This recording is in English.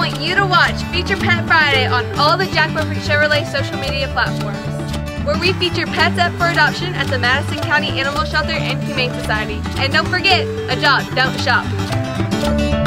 want you to watch Feature Pet Friday on all the Jack Burford Chevrolet social media platforms, where we feature pets up for adoption at the Madison County Animal Shelter and Humane Society. And don't forget, adopt, don't shop.